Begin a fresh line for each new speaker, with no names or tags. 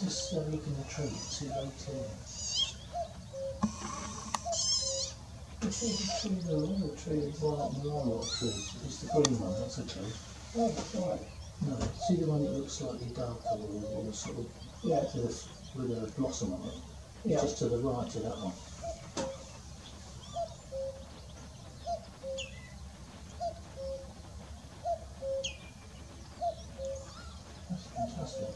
Just so you can retreat to very clear. You is the tree, the little tree, the one of the lilac tree, it's the green one, that's a tree.
Oh, right.
No, see the one that looks slightly darker with a sort of,
yeah.
to the with a blossom on it?
Yeah.
Just to the right of that one. That's fantastic.